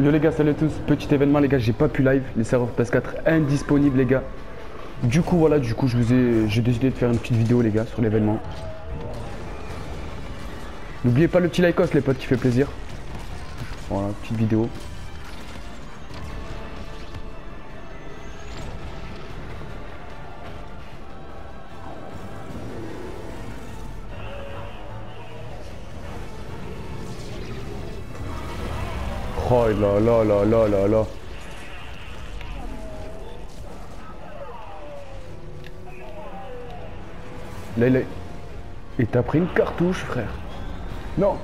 Yo les gars, salut à tous. Petit événement les gars, j'ai pas pu live. Les serveurs PS4 indisponibles les gars. Du coup voilà, du coup je vous ai j'ai décidé de faire une petite vidéo les gars sur l'événement. N'oubliez pas le petit like les potes qui fait plaisir. Voilà, petite vidéo. Oh là là là là là là. Là, il est... Et t'as pris une cartouche, frère. Non.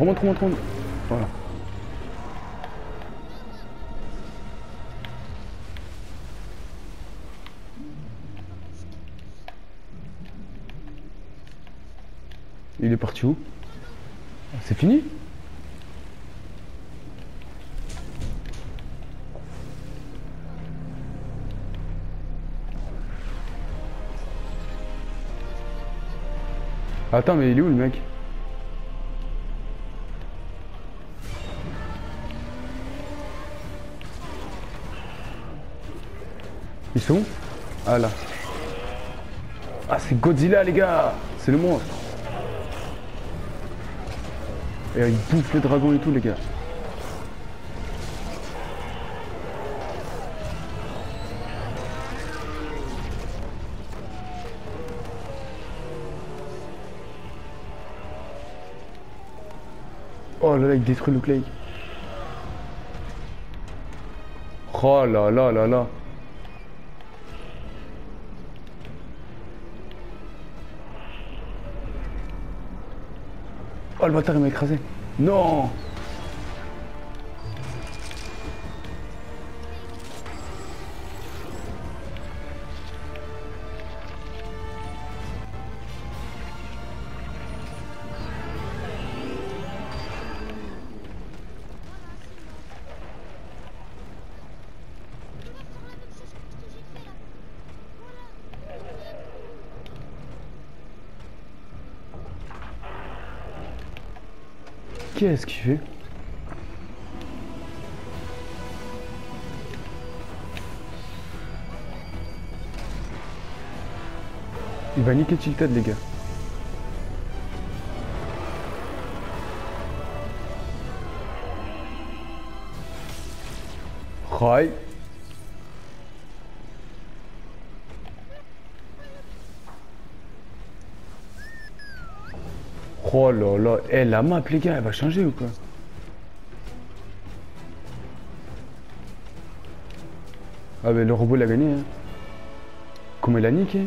Remonte, remonte, remonte. Voilà. Il est parti où? C'est fini? Attends, mais il est où le mec? Ils sont où? Ah là. Ah c'est Godzilla les gars C'est le monstre Et il bouffe les dragons et tout les gars. Oh là là, il détruit le clay. Oh là là là là. Oh le bâtard il m'a écrasé. Non Qu'est-ce qu'il fait Il va niquer Tilted les gars. Oh là là, eh, la map les gars, elle va changer ou quoi Ah mais le robot l'a gagné hein. Comment il a niqué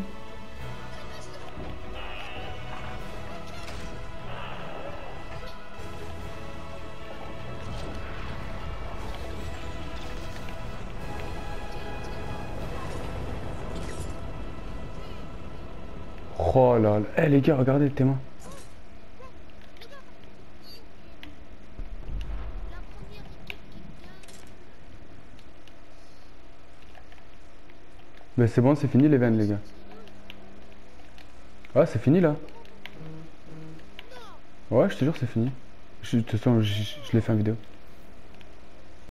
Oh là là, eh les gars, regardez tes mains. Mais c'est bon, c'est fini les veines, les gars. Ah, c'est fini là. Ouais, je te jure, c'est fini. de toute façon, je, je l'ai fait en vidéo.